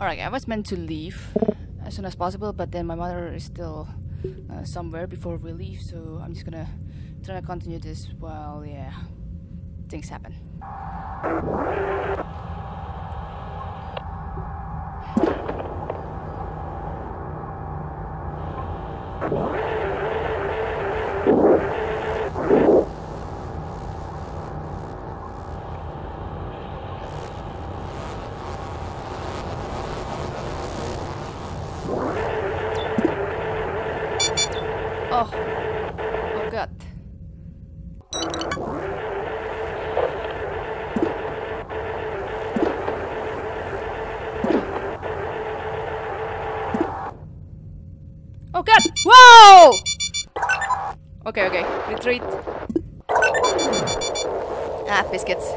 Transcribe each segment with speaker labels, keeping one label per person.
Speaker 1: Alright, I was meant to leave as soon as possible, but then my mother is still uh, somewhere before we leave, so I'm just gonna try to continue this while, yeah, things happen. Oh, oh god. Oh god! Whoa! Okay, okay. Retreat. Ah, biscuits.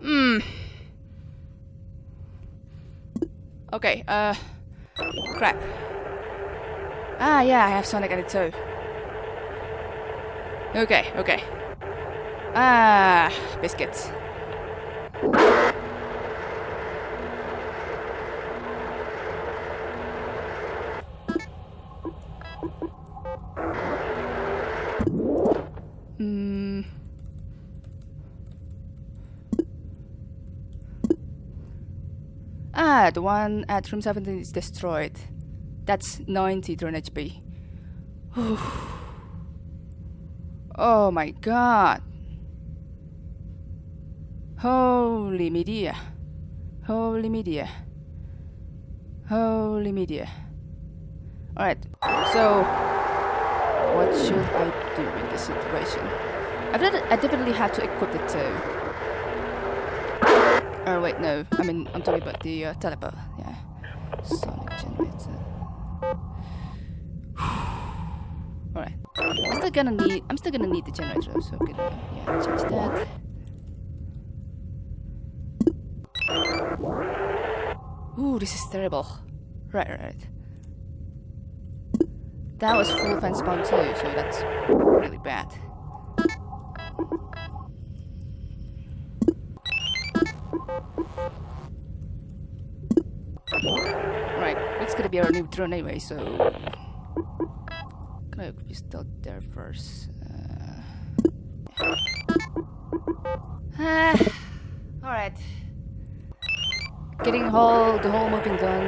Speaker 1: Hmm. Okay, uh... Crap. Ah, yeah, I have Sonic at it too. Okay, okay. Ah, biscuits. The one at room 17 is destroyed. That's 90 drone HP. oh my god. Holy media. Holy media. Holy media. Alright, so what should I do in this situation? I, I definitely have to equip it too. Oh wait, no. I mean, I'm talking about the uh, teleport. Yeah, sonic generator. All right. I'm still gonna need. I'm still gonna need the generator, so I'm gonna yeah change that. Ooh, this is terrible. Right, right. That was full fence spawn too, so that's really bad. Right, it's gonna be our new drone anyway, so gonna be still there first. Uh, ah, all right. Getting whole the whole moving done.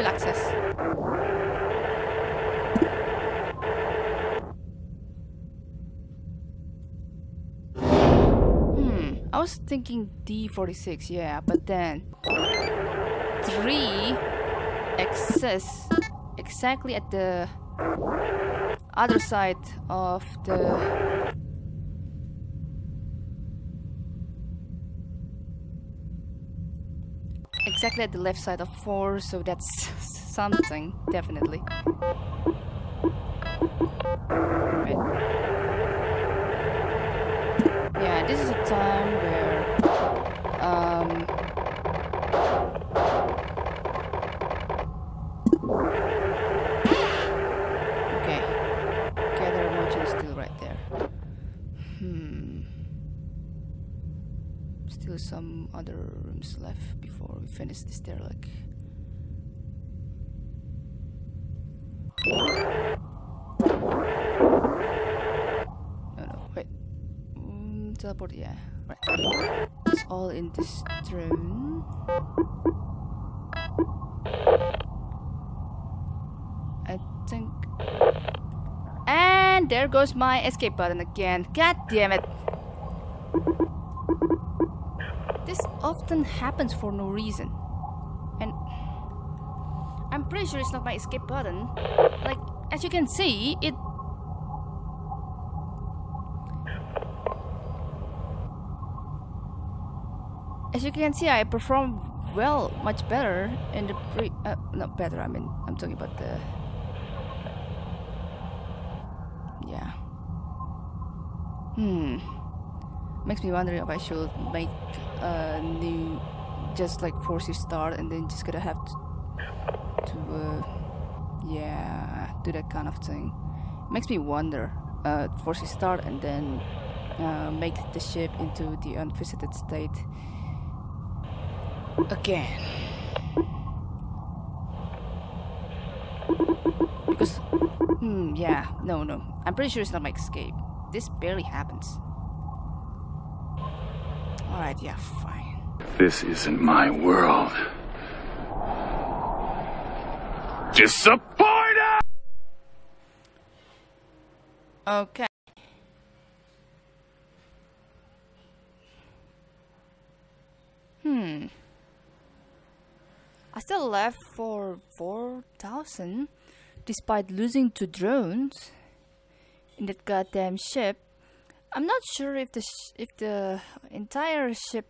Speaker 1: Fuel access. Hmm, I was thinking D46, yeah, but then 3 exists exactly at the other side of the exactly at the left side of 4, so that's something, definitely. Yeah, this is a time where Still some other rooms left before we finish this derelict. No, no, wait. Mm, teleport, yeah, right. It's all in this drone. I think. And there goes my escape button again. God damn it. This often happens for no reason. And I'm pretty sure it's not my escape button. Like, as you can see, it... As you can see, I performed well, much better in the pre... Uh, not better, I mean, I'm talking about the... Yeah. Hmm. Makes me wonder if I should make a new... Just like force start and then just gonna have to... to uh, yeah, do that kind of thing. Makes me wonder. Uh, force start and then uh, make the ship into the unvisited state again. Because, hmm, yeah, no, no. I'm pretty sure it's not my escape. This barely happens. Alright, yeah, fine.
Speaker 2: This isn't my world. Disappointed!
Speaker 1: Okay. Hmm. I still left for 4,000 despite losing two drones in that goddamn ship. I'm not sure if the if the entire ship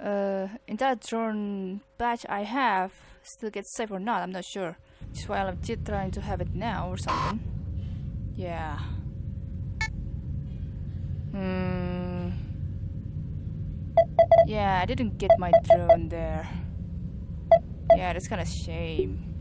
Speaker 1: uh entire drone batch I have still gets saved or not. I'm not sure. That's why I'm just trying to have it now or something. Yeah. Hmm. Yeah, I didn't get my drone there. Yeah, that's kind of shame.